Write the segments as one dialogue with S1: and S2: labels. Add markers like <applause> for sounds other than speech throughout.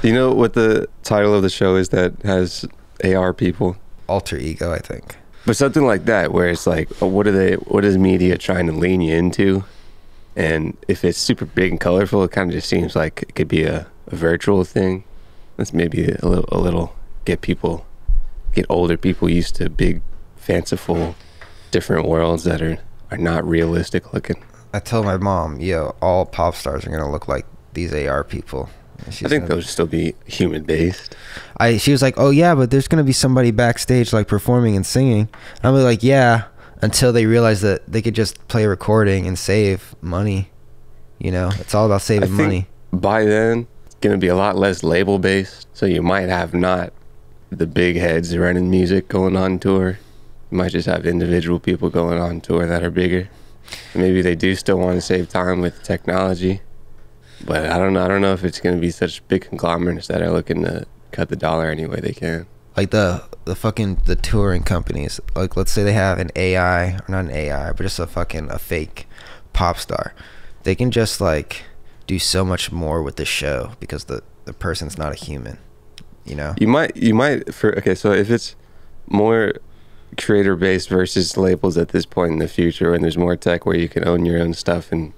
S1: Do <laughs> you know what the title of the show is that has AR people?
S2: Alter ego, I think.
S1: But something like that, where it's like, oh, what are they? What is media trying to lean you into? And if it's super big and colorful, it kind of just seems like it could be a, a virtual thing. That's maybe a little, a little get people, get older people used to big, fanciful, different worlds that are are not realistic looking.
S2: I told my mom, yo, all pop stars are gonna look like these AR people. And she's
S1: I think those still be human based.
S2: I she was like, "Oh yeah, but there's gonna be somebody backstage like performing and singing." I'm like, "Yeah," until they realize that they could just play a recording and save money. You know, it's all about saving money.
S1: by then it's gonna be a lot less label based. So you might have not the big heads running music going on tour. You might just have individual people going on tour that are bigger. Maybe they do still want to save time with technology. But I don't know. I don't know if it's gonna be such big conglomerates that are looking to cut the dollar any way they can.
S2: Like the the fucking the touring companies. Like let's say they have an AI or not an AI, but just a fucking a fake pop star. They can just like do so much more with the show because the the person's not a human. You know.
S1: You might you might for okay, so if it's more creator based versus labels at this point in the future when there's more tech where you can own your own stuff and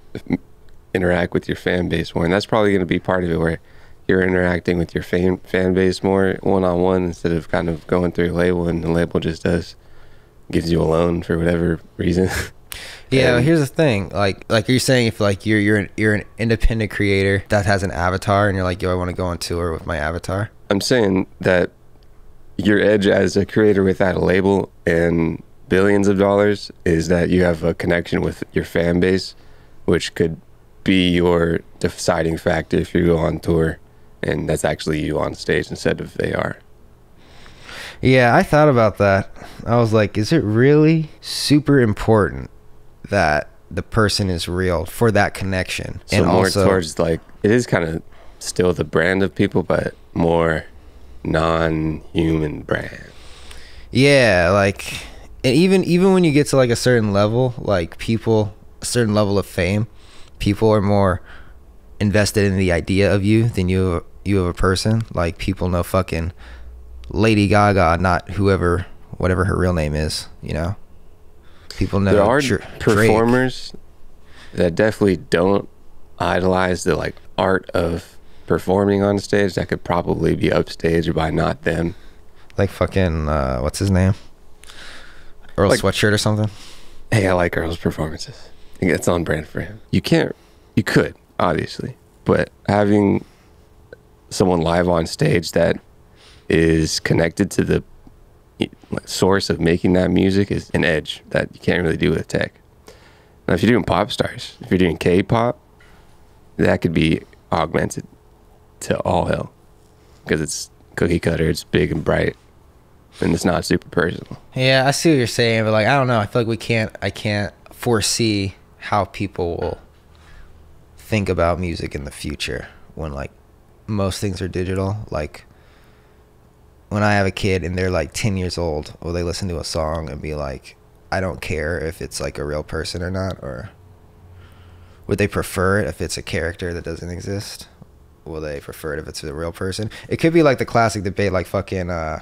S1: interact with your fan base more. And that's probably going to be part of it where you're interacting with your fan fan base more one on one instead of kind of going through a label and the label just does gives you a loan for whatever reason. <laughs>
S2: Yeah, here's the thing. Like, like you're saying, if like you're you're an, you're an independent creator that has an avatar, and you're like, yo, I want to go on tour with my avatar.
S1: I'm saying that your edge as a creator without a label and billions of dollars is that you have a connection with your fan base, which could be your deciding factor if you go on tour, and that's actually you on stage instead of they are.
S2: Yeah, I thought about that. I was like, is it really super important that the person is real for that connection?
S1: So more towards like it is kind of still the brand of people, but more non-human brand.
S2: Yeah, like and even even when you get to like a certain level, like people a certain level of fame, people are more invested in the idea of you than you you of a person. Like people know fucking Lady Gaga, not whoever whatever her real name is, you know. People know
S1: there are performers that definitely don't idolize the like art of performing on stage that could probably be upstaged by not them
S2: like fucking uh what's his name? Earl
S1: Like-
S2: Sweatshirt or something.
S1: hey i like earl's performances it's on brand for him you can't you could obviously but having someone live on stage that is connected to the source of making that music is an edge that you can't really do with tech now if you're doing pop stars if you're doing k-pop that could be augmented to all hell because it's cookie cutter it's big and bright and it's not super personal
S2: Yeah, I see what you're saying, but like I don't know. I feel like we can't. I can't foresee how people will think about music in the future when like most things are digital. Like when I have a kid and they're like 10 years old, will they listen to a song and be like, I don't care if it's like a real person or not, or would they prefer it if it's a character that doesn't exist? Will they prefer it if it's a real person? It could be like the classic debate, like fucking uh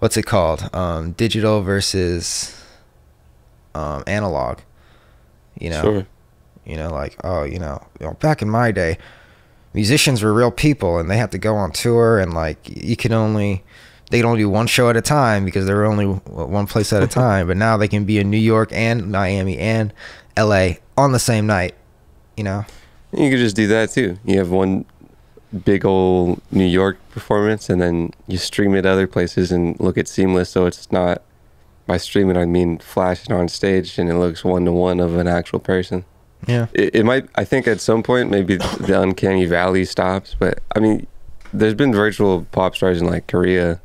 S2: what's it called um digital versus um analog you know
S1: sure
S2: you know like oh you know, you know back in my day musicians were real people and they had to go on tour and like you can only they could only do one show at a time because they were only one place at a <laughs> time but now they can be in new york and miami and la on the same night you know
S1: You could just do that too. You have one big old New York performance, and then you stream it other places and look at seamless. So it's not by streaming, I mean flashing on stage, and it looks one to one of an actual person.
S2: yeah
S1: It, it might. I think at some point maybe the <coughs> uncanny valley stops, but I mean, there's been virtual pop stars in like Korea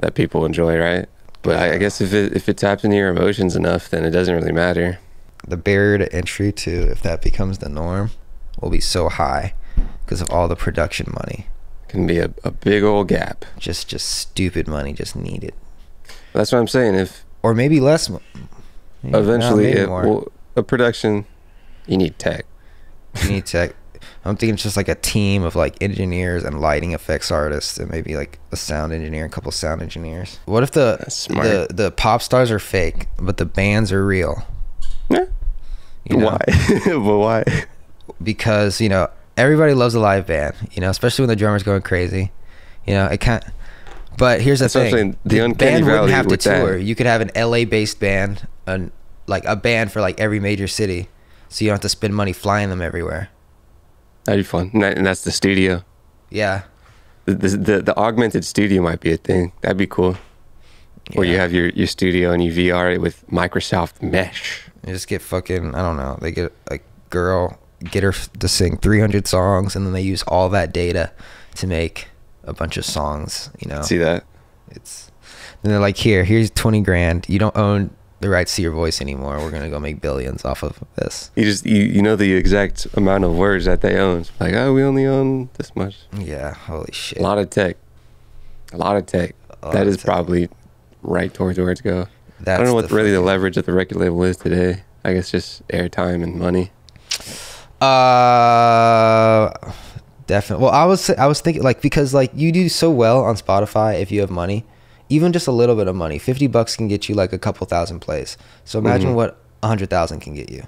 S1: that people enjoy, right? But I, I guess if it if it taps into your emotions enough, then it doesn't really matter.
S2: the barrier to entry to if that becomes the norm will be so high because of all the production money
S1: It can be a, a big old gap.
S2: just just stupid money just needed
S1: That's what I'm saying. If
S2: or maybe less maybe-
S1: eventually it, a production you need tech
S2: you need tech I'm thinking it's just like a team of like engineers and lighting effects artists and maybe like a sound engineer, a couple sound engineers. What if the the the pop stars are fake, but the bands are real?
S1: Yeah.
S2: You know?
S1: Why? <laughs> but why?
S2: Because you know everybody loves a live band. You know, especially when the drummer's going crazy. You know, it can't. But here's the
S1: That's
S2: thing:
S1: saying, the uncanny
S2: band wouldn't have to
S1: with that-
S2: tour. You could have an LA-based band, and like a band for like every major city, so you don't have to spend money flying them everywhere.
S1: That'd be fun. And, that's the studio.
S2: Yeah.
S1: The, the, the, the augmented studio might be a thing. That'd be cool. Where you have your, your studio and you VR it with Microsoft Mesh.
S2: You just get fucking I don't know. They get a girl, get her to sing 300 songs, and then they use all that data to make a bunch of songs. You know,
S1: See that?
S2: it's then they're like, here, here's 20 grand. You don't own the rights to your voice anymore. We're gonna go make billions off of this.
S1: You just you, you know the exact amount of words that they own. Like, oh, we only own this much.
S2: Yeah, holy shit.
S1: A lot of tech. A lot of tech.
S2: Lot
S1: that
S2: of
S1: is
S2: tech.
S1: probably right towards where it's go. I don't know what
S2: the
S1: really the leverage of the record label is today. I guess just airtime and money.
S2: Uh, definitely. Well, I was I was thinking like because like you do so well on Spotify if you have money, even just a little bit of money, fifty bucks can get you like a couple thousand plays. So imagine
S1: Mhm.
S2: what a hundred thousand can get you.